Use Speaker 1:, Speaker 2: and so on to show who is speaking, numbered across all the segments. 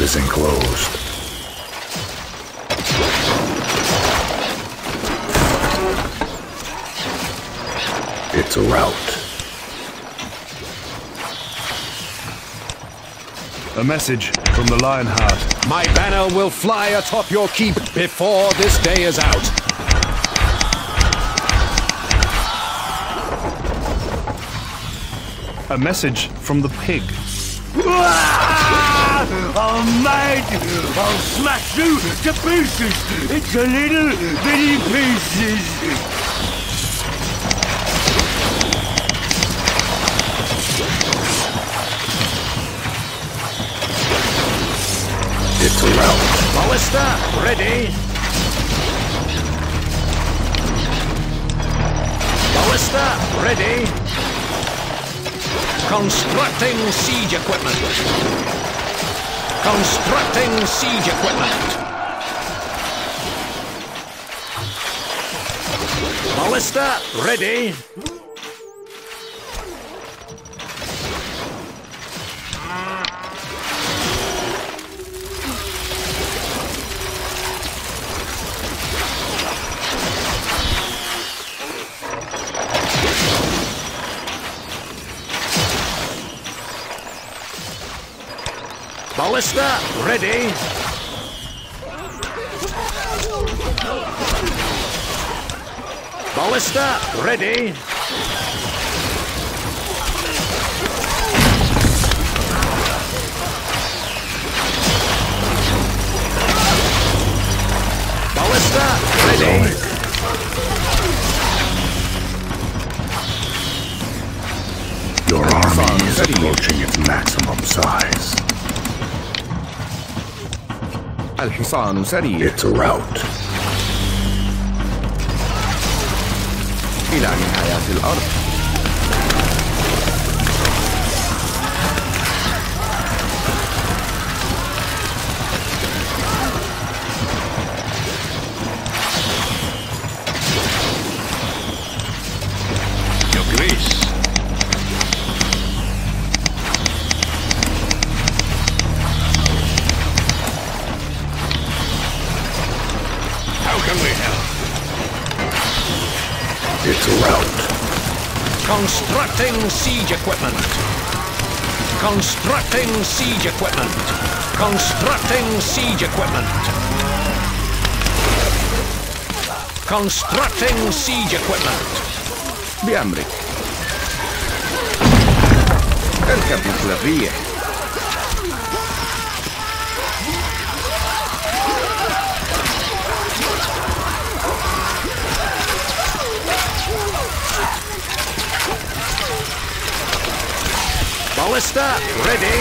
Speaker 1: is enclosed. It's a rout.
Speaker 2: A message from the Lionheart.
Speaker 3: My banner will fly atop your keep before this day is out.
Speaker 2: A message from the pig.
Speaker 4: I'll mad! I'll smash you to pieces! It's a little bitty pieces!
Speaker 1: It's a rout.
Speaker 3: Ballista, ready. Ballista, ready. Constructing siege equipment. Constructing siege equipment. Ballista, ready. Ballista, ready. Ballista, ready. Ballista, ready.
Speaker 1: Your army is approaching its maximum size.
Speaker 5: الحصان سريع. إلى نهاية الأرض.
Speaker 3: siege equipment. Constructing siege equipment. Constructing siege equipment. Constructing siege equipment.
Speaker 5: بأمرك اركب مثل
Speaker 3: Ballista ready.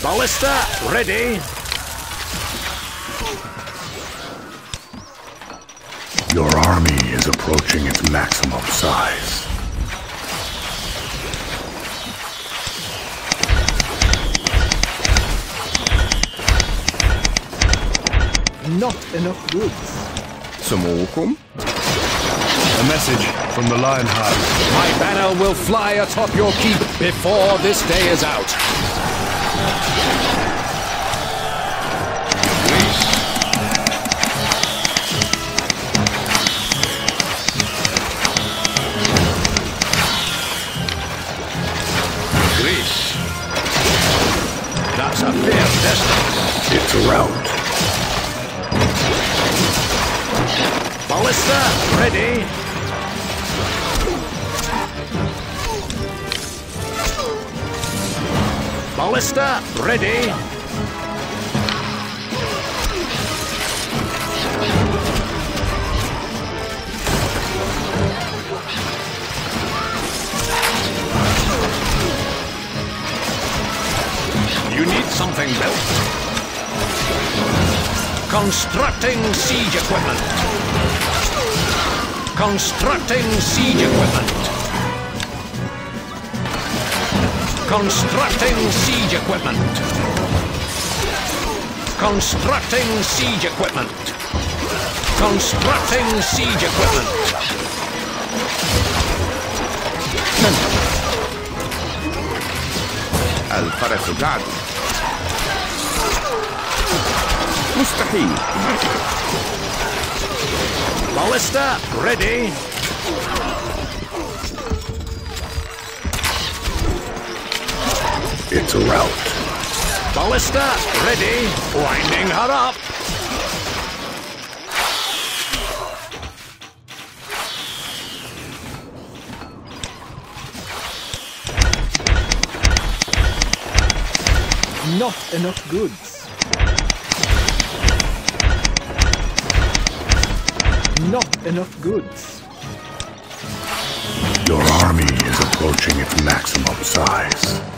Speaker 3: Ballista ready.
Speaker 1: Your army is approaching its maximum size.
Speaker 6: Not enough goods.
Speaker 5: Some welcome?
Speaker 2: A message from the Lionheart.
Speaker 3: My banner will fly atop your keep before this day is out. Your grace. Your grace. That's a fair distance.
Speaker 1: It's a rout.
Speaker 3: Ballista, ready. Ballista, ready. You need something built. Constructing siege equipment. Constructing siege equipment. Constructing siege equipment. Constructing siege equipment. Constructing siege equipment.
Speaker 5: الفرس قعد مستحيل
Speaker 3: Ballista, ready.
Speaker 1: It's a rout.
Speaker 3: Ballista, ready. Winding her up.
Speaker 6: Not enough goods. Not enough goods.
Speaker 1: Your army is approaching its maximum size.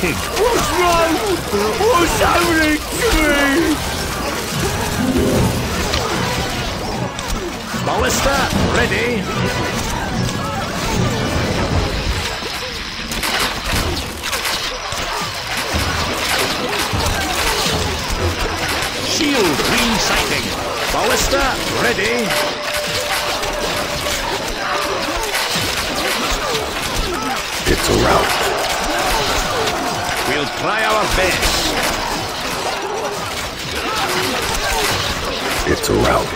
Speaker 2: pig.
Speaker 4: What's wrong? What's happening to me?
Speaker 3: Ballista, ready. Shield re-sighting. Ballista, ready. try our best.
Speaker 1: It's a rout.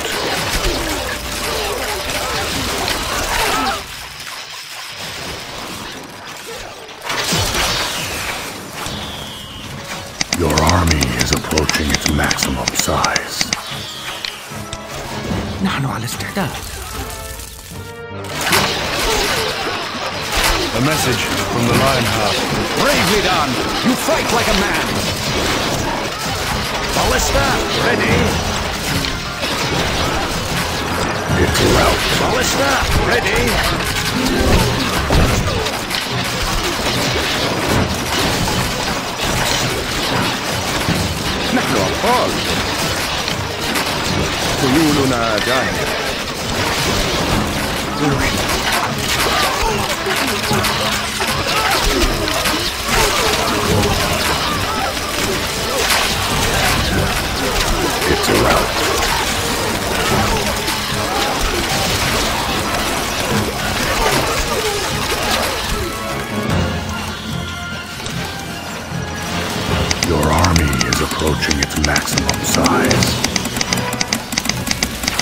Speaker 1: Your army is approaching its maximum size.
Speaker 5: نحن على استعداد
Speaker 2: A message from the Lionheart.
Speaker 3: Bravely done! You fight like a man! Ballista, ready!
Speaker 1: It's out.
Speaker 3: Ballista, ready!
Speaker 5: Necro, on! Kuyuluna Giant.
Speaker 1: It's a rout. Your army is approaching its maximum size.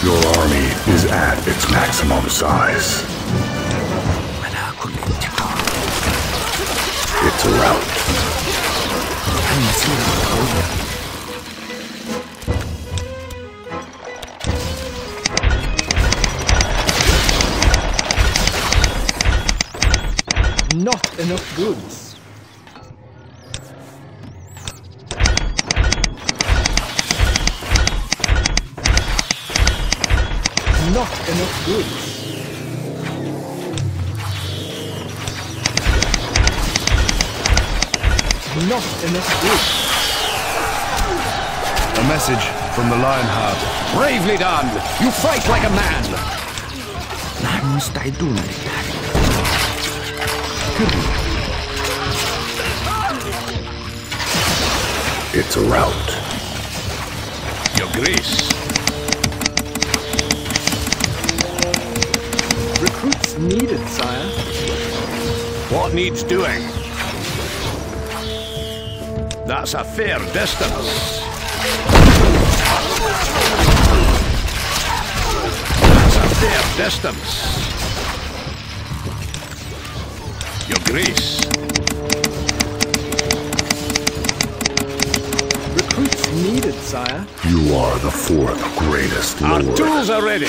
Speaker 1: Your army is at its maximum size. to.
Speaker 5: I over.
Speaker 6: Not enough goods. Not enough goods. Not enough goods.
Speaker 2: A message from the Lionheart.
Speaker 3: Bravely done. You fight like a man.
Speaker 5: نحن مستعدون للتحريك
Speaker 1: It's a rout.
Speaker 3: Your grace.
Speaker 6: Recruits needed, sire.
Speaker 3: What needs doing? That's a fair distance. That's a fair distance. Your Grace.
Speaker 6: Recruits needed, sire.
Speaker 1: You are the fourth greatest
Speaker 3: Our
Speaker 1: lord.
Speaker 3: tools are ready.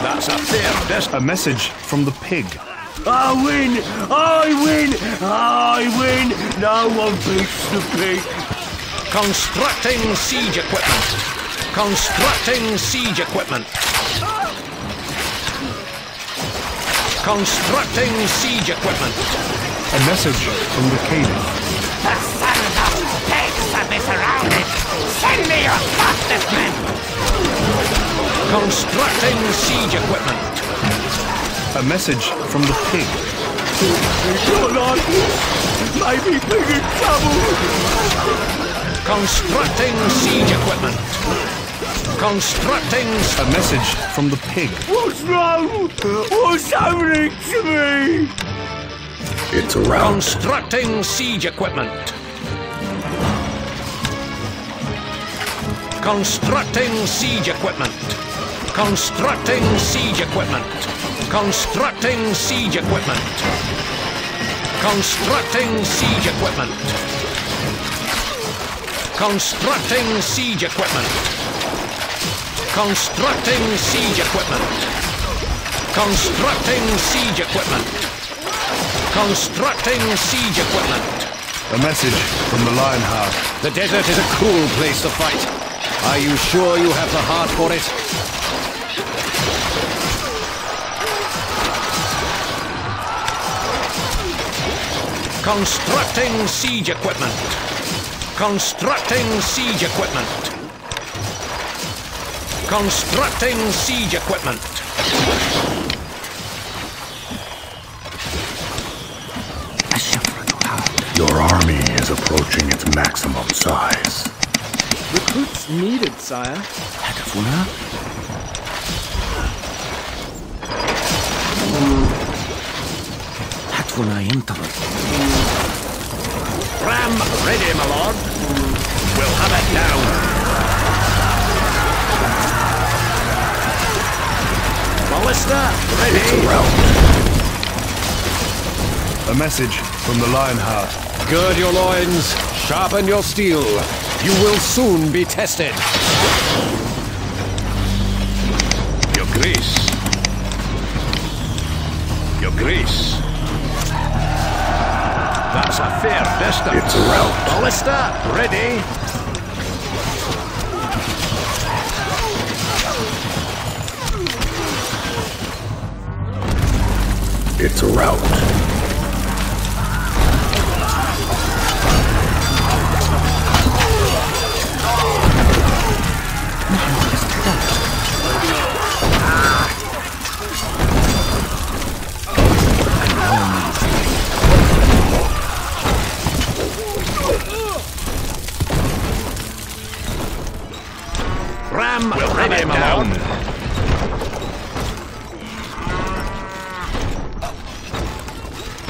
Speaker 3: That's a fair distance.
Speaker 2: A message from the pig.
Speaker 4: I win! I win! I win! No one beats the pig!
Speaker 3: Constructing siege equipment. Constructing siege equipment. Constructing siege equipment.
Speaker 2: A message from the Caliph.
Speaker 7: The sons of pigs have me surrounded! Send me your fastest men!
Speaker 3: Constructing siege equipment.
Speaker 2: A message from the pig.
Speaker 4: Not like this! Maybe pig in trouble!
Speaker 3: Constructing siege equipment. Constructing.
Speaker 2: A message from the pig.
Speaker 4: What's wrong? What's happening to me?
Speaker 1: It's around.
Speaker 3: Constructing siege equipment. Constructing siege equipment. Constructing siege equipment. Constructing siege equipment. Constructing siege equipment. Constructing siege equipment. Constructing siege equipment. Constructing siege equipment. Constructing siege equipment.
Speaker 2: A message from the Lionheart.
Speaker 3: The desert is a cruel place to fight. Are you sure you have the heart for it? Constructing siege equipment. Constructing siege equipment. Constructing siege equipment.
Speaker 1: Your army is approaching its maximum size.
Speaker 6: Recruits needed, sire.
Speaker 5: Hedefuna? Instrumentum.
Speaker 3: Ram ready, my lord. We'll have it down. Ballista ready. It's around.
Speaker 2: A message from the Lionheart.
Speaker 3: Gird your loins, sharpen your steel. You will soon be tested. Your grace. Your grace. That's a fair distance.
Speaker 1: It's a rout.
Speaker 3: Ballista ready.
Speaker 1: It's a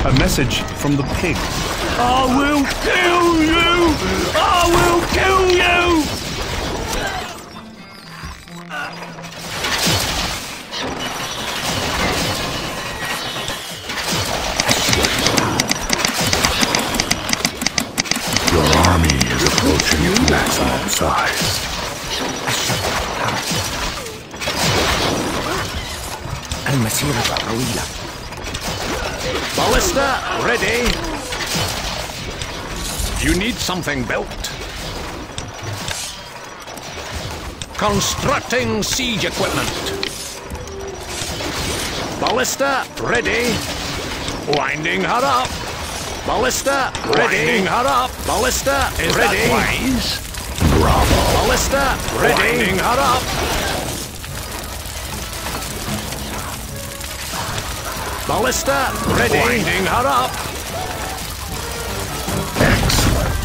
Speaker 2: A message from the pig.
Speaker 4: I will kill you! I will kill you!
Speaker 1: Your army is approaching its maximum size.
Speaker 5: المسيرة طويلة
Speaker 3: Ballista ready. You need something built. Constructing siege equipment. Ballista ready. Winding her up. Ballista ready. Winding her up. Ballista is ready.
Speaker 1: Bravo.
Speaker 3: Ballista ready. Winding her up. Ballista ready. Winding her up.
Speaker 1: Excellent.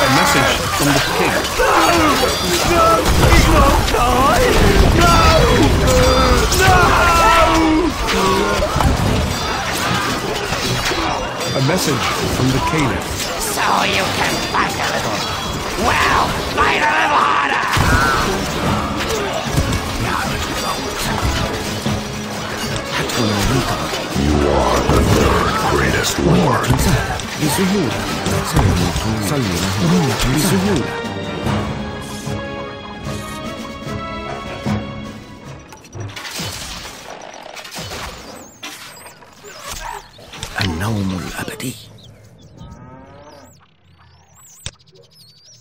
Speaker 2: A message from the pig. A message from the Caliph.
Speaker 7: So you can fight a little. Well, fight a little harder!
Speaker 1: You are the third greatest lord.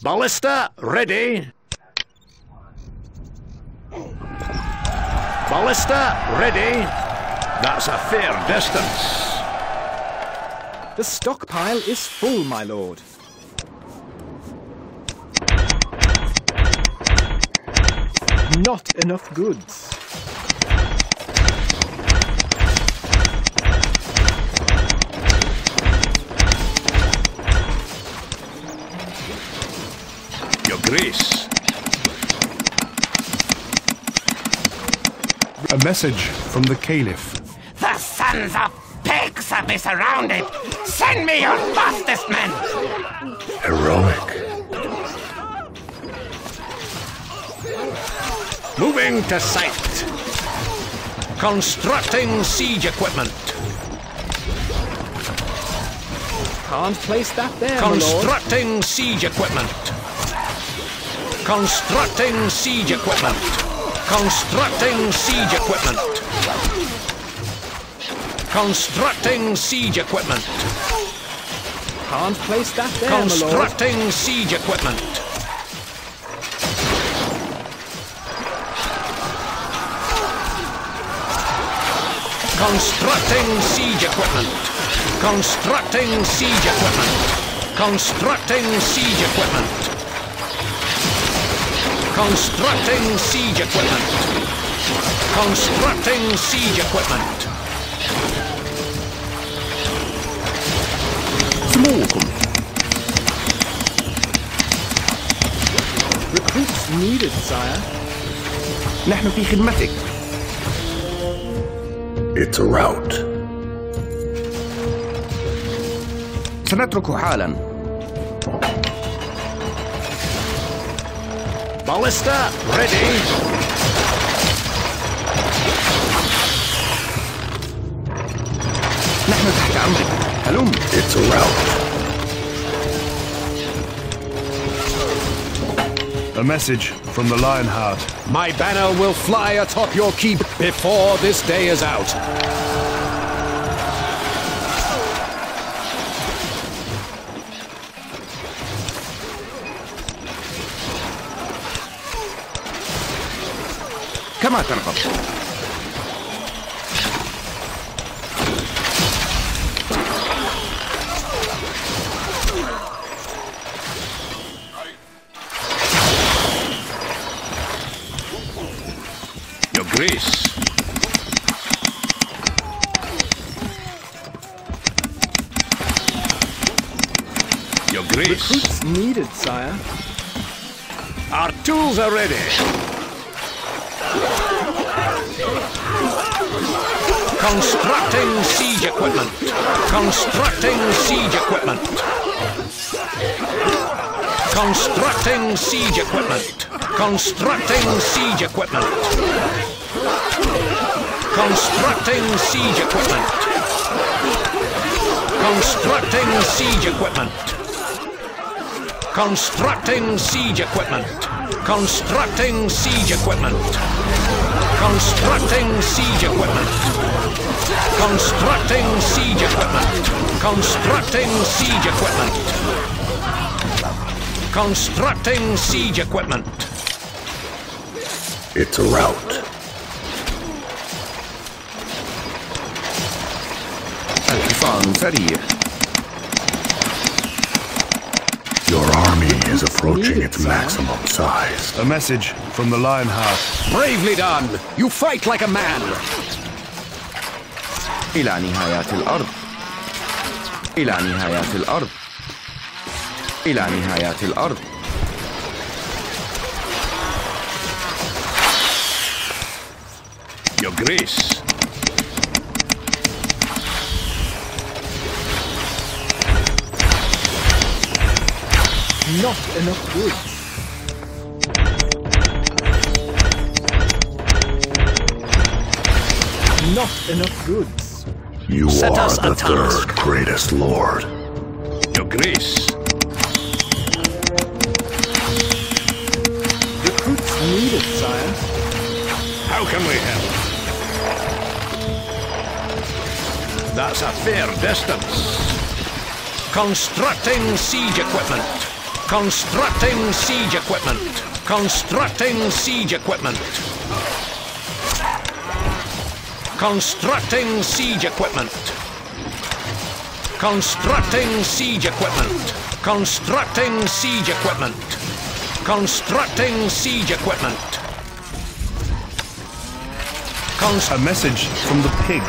Speaker 3: Ballista ready. Ballista ready. That's a fair distance.
Speaker 6: The stockpile is full, my lord. Not enough goods.
Speaker 3: Your Grace.
Speaker 2: A message from the Caliph.
Speaker 7: The sons of pigs have me surrounded. Send me your fastest men.
Speaker 1: Heroic.
Speaker 3: Moving to site. Constructing siege equipment.
Speaker 6: Can't place that there, my lord.
Speaker 3: Constructing siege equipment. Constructing siege equipment. Constructing siege equipment. Constructing siege equipment.
Speaker 6: Can't place that there.
Speaker 3: Constructing siege equipment. Constructing siege equipment. Constructing siege equipment. Constructing siege equipment. Constructing siege equipment. Constructing siege equipment.
Speaker 5: Welcome.
Speaker 6: Recruits needed, sire.
Speaker 5: نحن في خدمتك.
Speaker 1: It's a rout.
Speaker 5: سنتركه حالاً.
Speaker 3: Ballista ready.
Speaker 5: نحن تحت أمرك هلم
Speaker 1: It's a rout.
Speaker 2: A message from the Lionheart.
Speaker 3: My banner will fly atop your keep before this day is out.
Speaker 5: كما ترغب
Speaker 3: Your Grace. Your Grace.
Speaker 6: Recruits needed, sire.
Speaker 3: Our tools are ready. Constructing siege equipment. Constructing siege equipment. Constructing siege equipment. Constructing siege equipment. Constructing siege equipment. Constructing siege equipment. Constructing siege equipment. Constructing siege equipment. Constructing siege equipment. Constructing siege equipment. Constructing siege equipment. Constructing siege equipment.
Speaker 1: It's a route. Alfonso is approaching its maximum size.
Speaker 2: A message from the Lionheart.
Speaker 3: Bravely done. You fight like a man.
Speaker 5: إلى نهايات الأرض إلى نهايات الأرض إلى نهايات الأرض
Speaker 3: Your Grace.
Speaker 6: Not enough goods. Not enough goods.
Speaker 1: You
Speaker 3: Set
Speaker 1: are
Speaker 3: us a
Speaker 1: the
Speaker 3: task.
Speaker 1: third greatest lord.
Speaker 3: Your Grace.
Speaker 6: Recruits needed, sire.
Speaker 3: How can we help? That's a fair distance. Constructing siege equipment. Constructing siege equipment. Constructing siege equipment. Constructing siege equipment. Constructing siege equipment. Constructing siege equipment. Constructing siege equipment. Const-
Speaker 2: A message from the pig.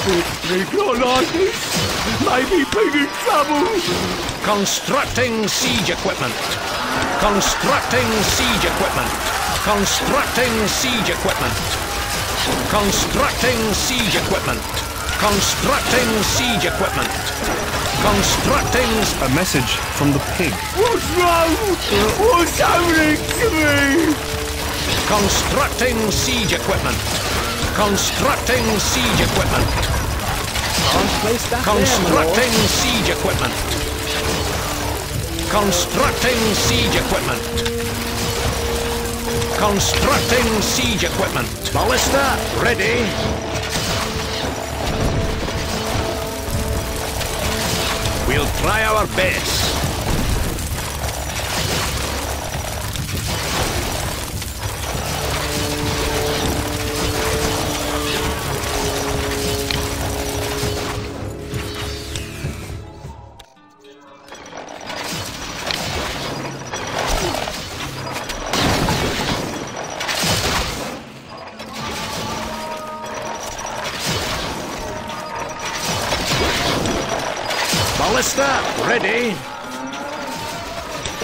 Speaker 4: Not like this. Maybe big in trouble.
Speaker 3: Constructing siege equipment. Constructing siege equipment. Constructing siege equipment. Constructing siege equipment. Constructing siege equipment. Constructing.
Speaker 2: A message from the pig.
Speaker 4: What's wrong? What's happening to me?
Speaker 3: Constructing siege equipment. Constructing siege equipment. Constructing siege equipment. Constructing siege equipment. Constructing siege equipment. Ballista ready. We'll try our best. Ready.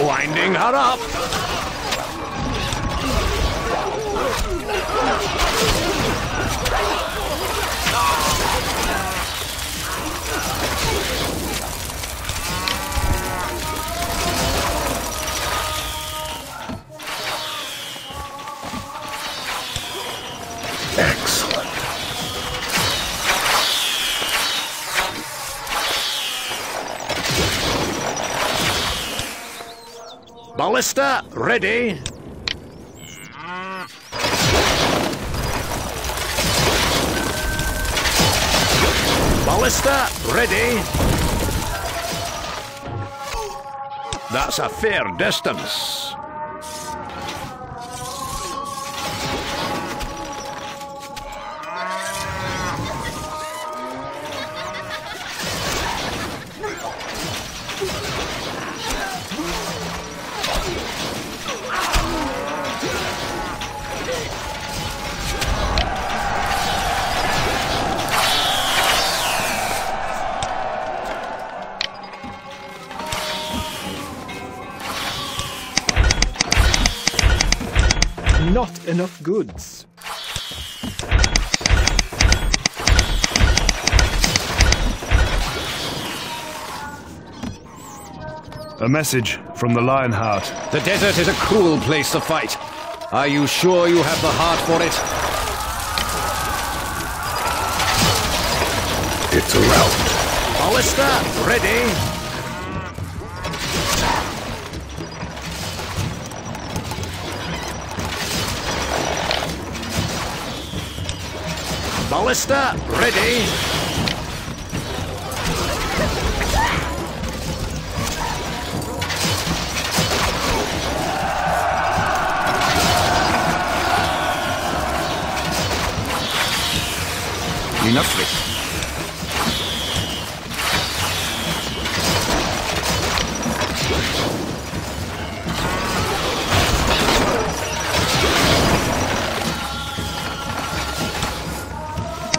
Speaker 3: Winding her up. Ballista ready. Ballista ready. That's a fair distance.
Speaker 2: A message from the Lionheart.
Speaker 3: The desert is a cruel place to fight. Are you sure you have the heart for it?
Speaker 1: It's a rout.
Speaker 3: Ballista ready. Ballista ready.
Speaker 5: لنصرك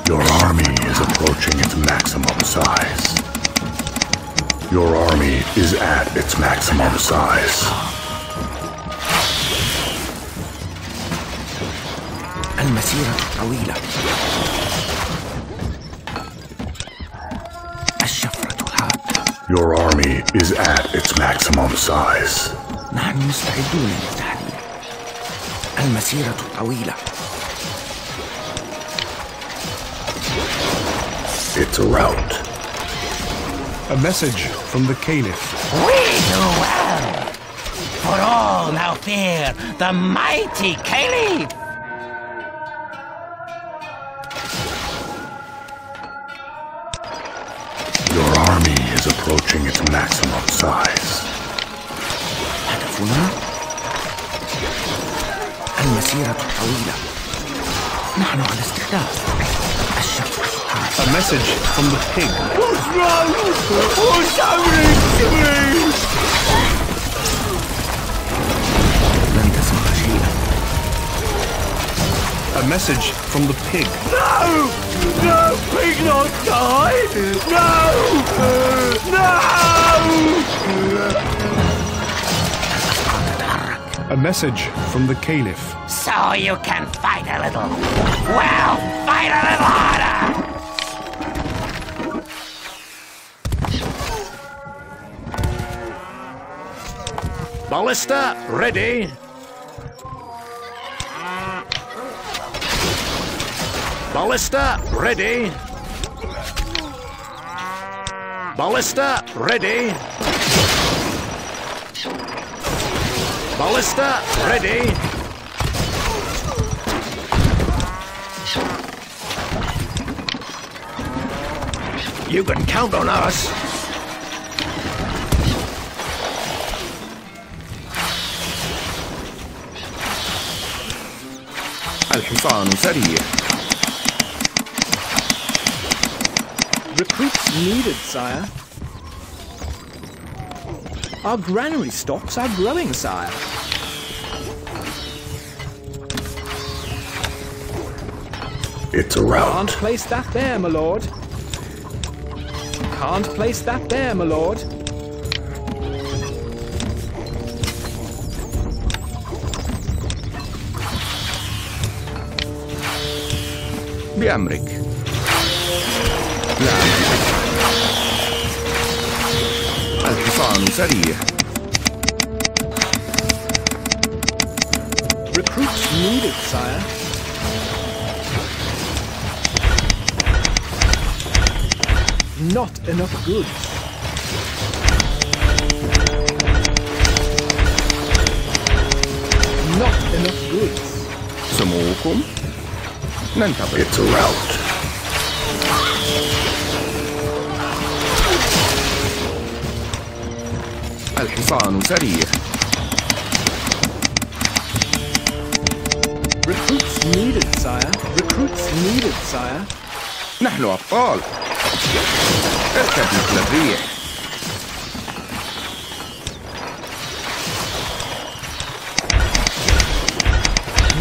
Speaker 1: Your army is approaching its maximum size. Your army is at its maximum size.
Speaker 5: المسيرة طويلة
Speaker 1: is at its maximum size.
Speaker 5: نحن مستعدون للتحدي. المسيرة طويلة.
Speaker 1: Its rout.
Speaker 2: A message from the Caliph.
Speaker 7: We do well, for all now fear the mighty Caliph.
Speaker 1: approaching its maximum size.
Speaker 5: هدفنا المسيرة الطويلة نحن على استحداث الشفق
Speaker 2: A message from the pig.
Speaker 4: What's wrong? What's happening to me?
Speaker 2: A message from the pig.
Speaker 4: No! No! Pig not die! No! No!
Speaker 2: A message from the caliph.
Speaker 7: So you can fight a little. Well, fight a little harder.
Speaker 3: Ballista, ready. Ballista, ready. Ballista, ready. Ballista, ready. You can count on us.
Speaker 5: الحصان سريع
Speaker 6: Recruits needed, sire. Our granary stocks are growing, sire.
Speaker 1: It's a
Speaker 6: Can't
Speaker 1: rout.
Speaker 6: place that there, my lord. Can't place that there, my lord.
Speaker 5: بأمرك pizzeria.
Speaker 6: Recruits needed, sire. Not enough goods. Not enough goods.
Speaker 5: Some more come?
Speaker 1: It's a rout.
Speaker 5: الحصان سريع. نحن أبطال. اركب مثل الريح.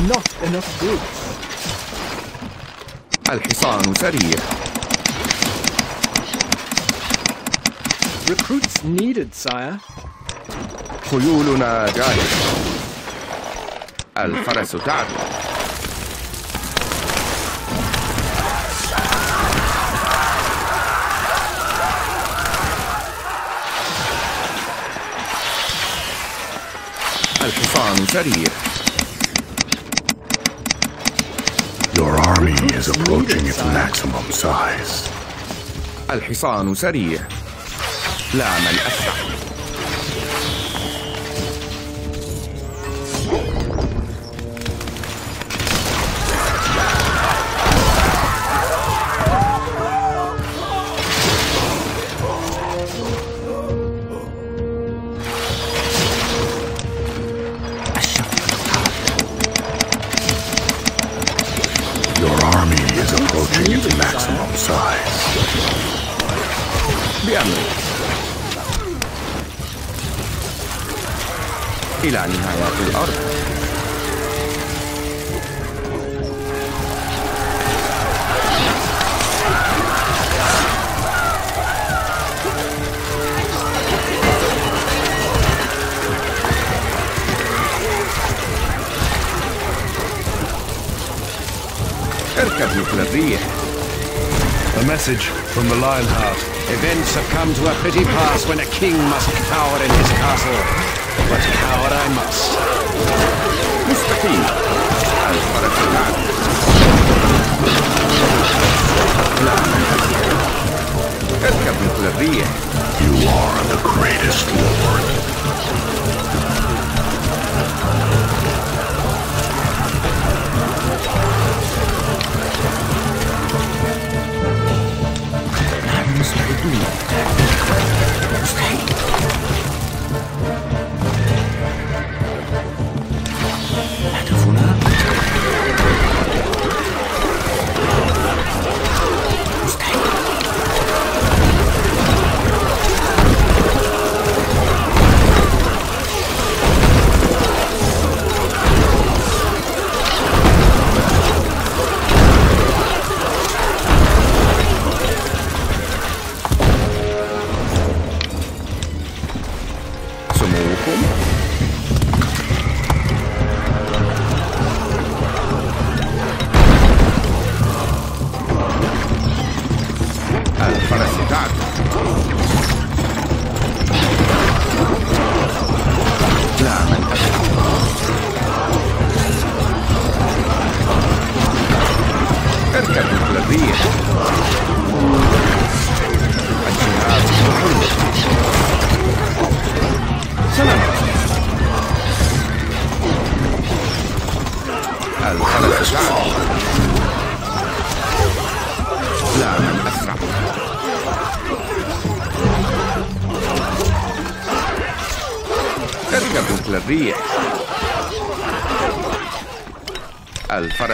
Speaker 6: Not enough goods.
Speaker 5: الحصان سريع.
Speaker 6: Recruits needed, sire.
Speaker 5: خيولنا جاهزة الفرس تعدو الحصان سريع
Speaker 1: Your army is approaching its maximum size.
Speaker 5: الحصان سريع لا من Welcome, plebeian.
Speaker 2: A message from the Lionheart.
Speaker 3: Events have come to a pretty pass when a king must cower in his castle. But cower I must.
Speaker 5: Mr. King, as for a plan. Welcome, plebeian.
Speaker 1: You are the greatest lord.
Speaker 5: me.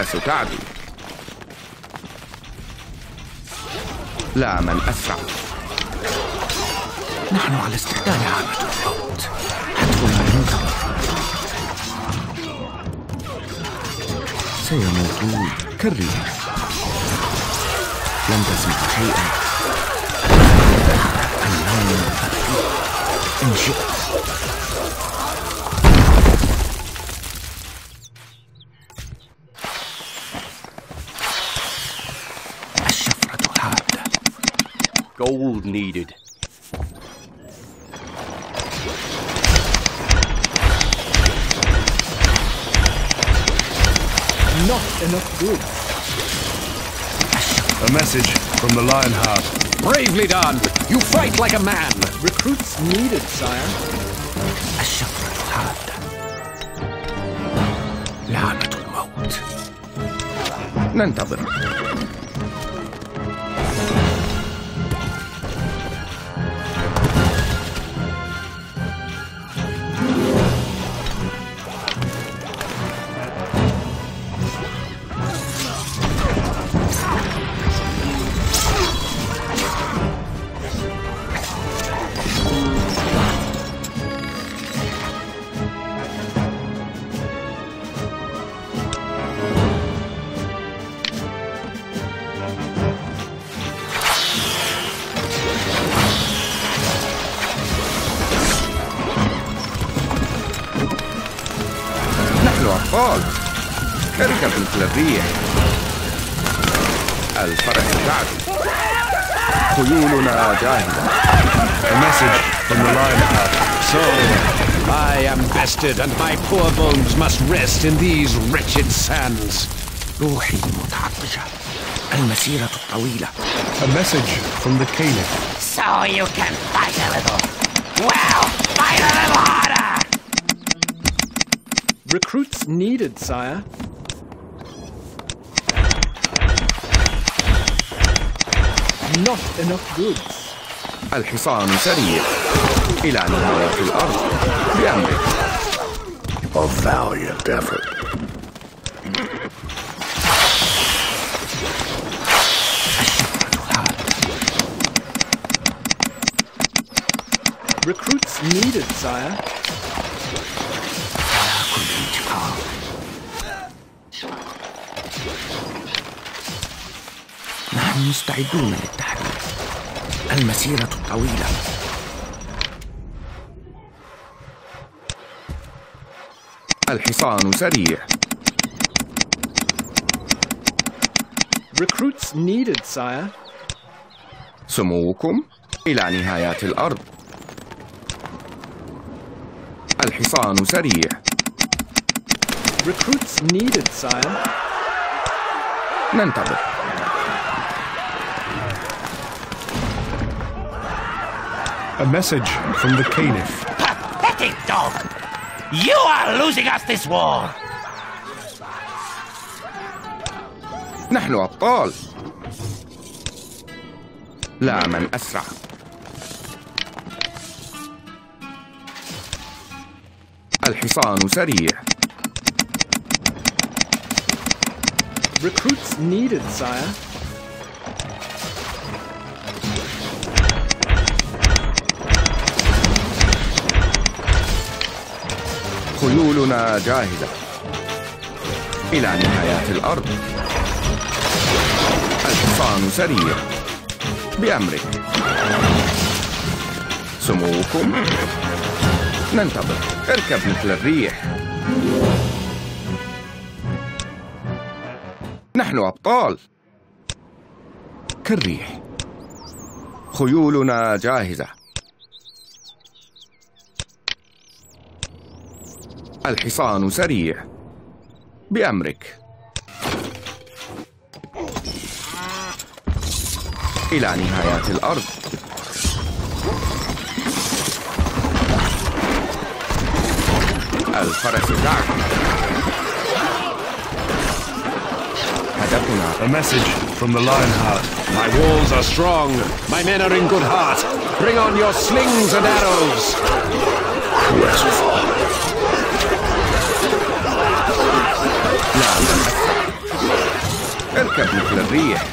Speaker 5: الفرس لا من أسرع. نحن على استعداد عامة الموت. حتفنا ينتظر سيموتون كالريح لن تسمع شيئا. اليوم إن شئت
Speaker 6: enough goods.
Speaker 2: A message from the Lionheart.
Speaker 3: Bravely done. You fight like a man.
Speaker 6: Recruits needed, sire.
Speaker 5: الشفرة حادة لعنة الموت ننتظر
Speaker 2: A message from the Lionheart.
Speaker 3: So, I am bested, and my poor bones must rest in these wretched sands.
Speaker 2: A message from the Caliph.
Speaker 7: So you can fight a little. Well, fight a little harder!
Speaker 6: Recruits needed, sire. not enough goods.
Speaker 5: الحصان سريع إلى نهاية الأرض بأمرك
Speaker 1: A valiant effort.
Speaker 6: Recruits needed, sire.
Speaker 5: نحن مستعدون للتحرير المسيرة الطويلة الحصان سريع.
Speaker 6: Recruits needed, sire.
Speaker 5: سموكم إلى نهايات الأرض. الحصان سريع.
Speaker 6: Recruits needed, sire.
Speaker 5: ننتظر.
Speaker 2: A message from the Caliph.
Speaker 7: Pathetic dog! You are losing us this war!
Speaker 5: نحن أبطال لا من أسرع الحصان سريع
Speaker 6: Recruits needed, sire.
Speaker 5: خيولنا جاهزة إلى نهايات الأرض. الحصان سريع. بأمرك. سموكم. ننتظر. اركب مثل الريح. نحن أبطال. كالريح. خيولنا جاهزة. الحصان سريع بأمرك إلى نهايات الأرض الفرس تعد هدفنا
Speaker 2: A message from the Lionheart.
Speaker 3: My walls are strong. My men are in good heart. Bring on your slings and arrows.
Speaker 1: Restful.
Speaker 5: اركب مثل الريح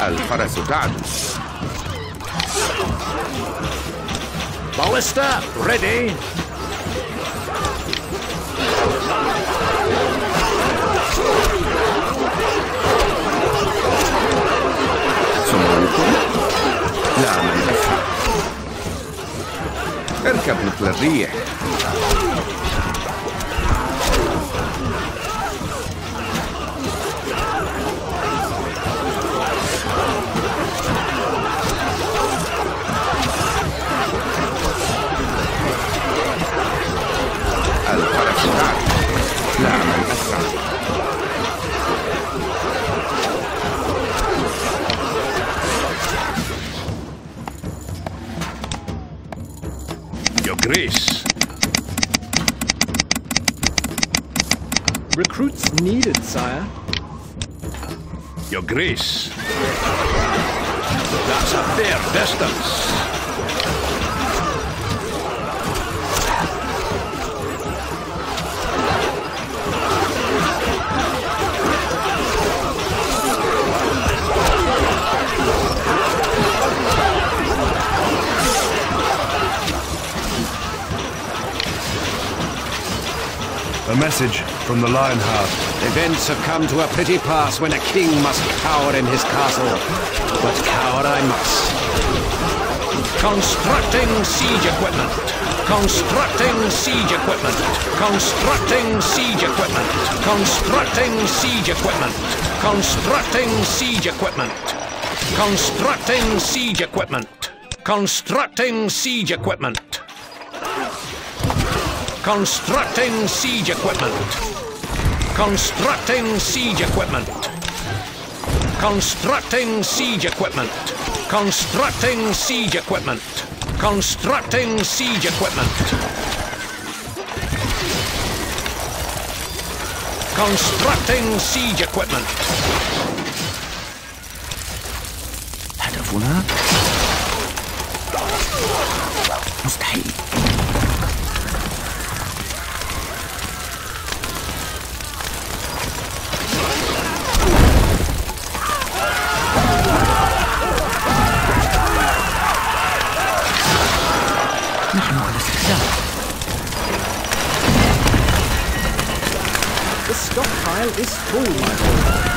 Speaker 5: الفرس تعدو
Speaker 3: ready.
Speaker 5: سموكم لا من اركب مثل الريح.
Speaker 6: Needed, sire.
Speaker 3: Your Grace. That's a fair distance.
Speaker 2: A message from the Lionheart.
Speaker 3: Events have come to a pretty pass when a king must cower in his castle. But cower I must. Constructing siege equipment. Constructing siege equipment. Constructing siege equipment. Constructing siege equipment. Constructing siege equipment. Constructing siege equipment. Constructing siege equipment. Constructing siege equipment. Constructing siege equipment. Constructing siege equipment. Constructing siege equipment. Constructing siege equipment. Constructing siege equipment.
Speaker 5: هدفنا مستحيل
Speaker 6: out this pool, my
Speaker 5: boy.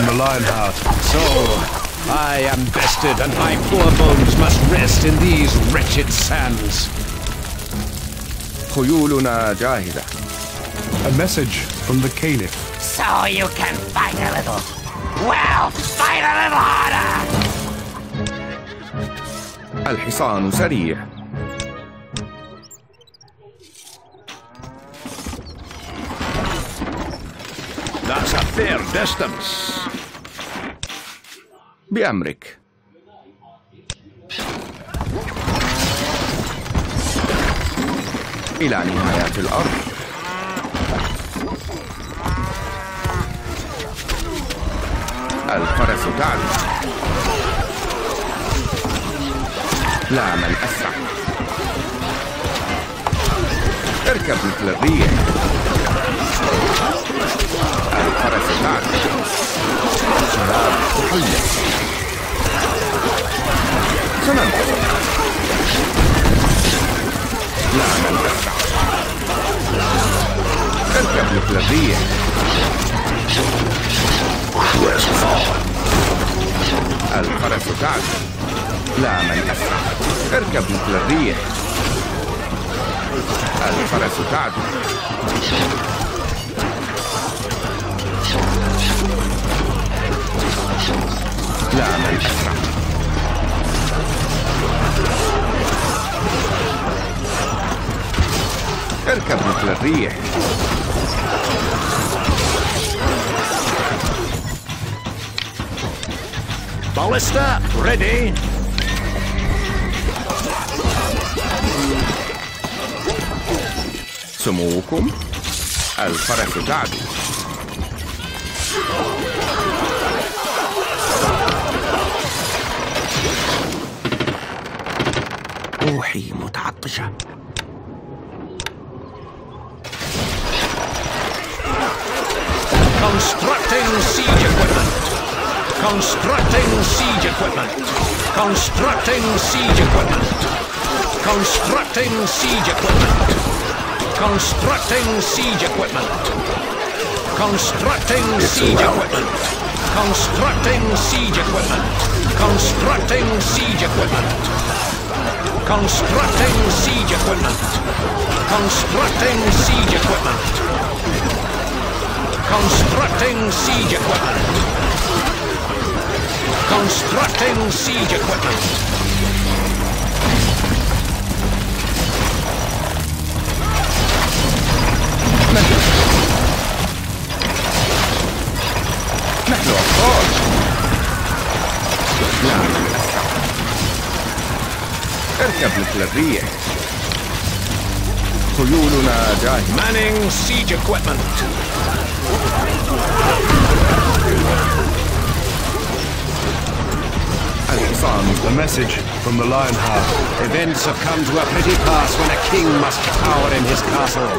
Speaker 2: from the Lionheart.
Speaker 3: So, I am bested, and my poor bones must rest in these wretched sands.
Speaker 5: خيولنا جاهزة
Speaker 2: A message from the Caliph.
Speaker 7: So you can fight a little. Well, fight a little harder.
Speaker 5: الحصان سريع
Speaker 3: That's a fair distance.
Speaker 5: بأمرك. إلى نهاية الأرض. الفرس تعلو لا من أسرع. اركب مثل الريح. الفرس تعلو شباب تحلق سننتصر لا من أسرع. اركب مثل الريح الفرس تعلو لا من أسرع اركب مثل الريح الفرس تعدو لا من أسرع اركب مثل الريح
Speaker 3: Ballista, ready.
Speaker 5: سموكم الفرس تعدو روحي متعطشة
Speaker 3: Constructing siege equipment. Constructing siege equipment. Constructing siege equipment. Constructing siege equipment. Constructing siege equipment. Constructing siege equipment. Constructing siege equipment. Constructing siege equipment. Constructing siege equipment. Constructing siege equipment. Constructing siege equipment. Constructing siege equipment.
Speaker 5: اركب مثل الريح خيولنا جاهزة
Speaker 3: Manning siege equipment.
Speaker 5: الحصان
Speaker 2: A message from the Lionheart.
Speaker 3: Events have come to a pretty pass when a king must cower in his castle.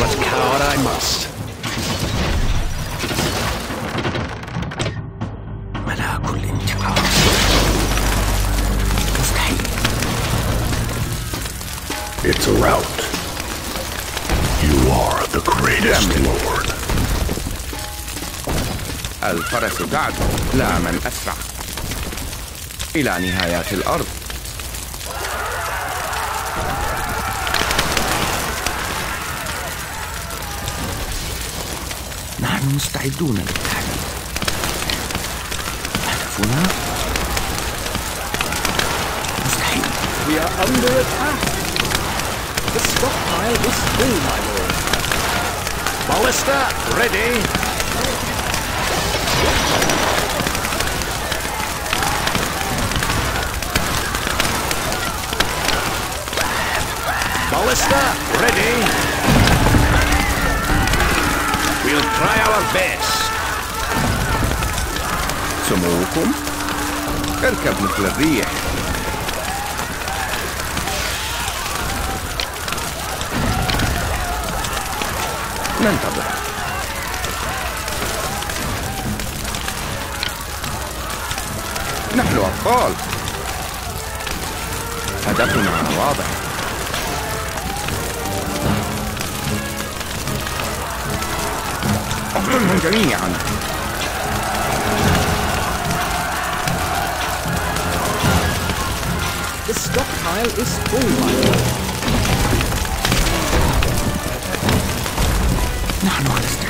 Speaker 3: But cower I must.
Speaker 1: It's a rout. You are the greatest lord.
Speaker 5: الفرس تعدو لا من أسرع إلى نهايات الأرض نحن مستعدون للتحدي هدفنا مستحيل
Speaker 6: We are under attack. The stockpile is full, my lord.
Speaker 3: Ballista, ready. Ballista, ready. We'll try our best.
Speaker 5: سموكم اركب مثل الريح ننتظر. نحن أبطال هدفنا واضح. احضرهم جميعا.
Speaker 8: The stockpile is full.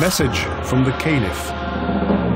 Speaker 2: message from the Caliph.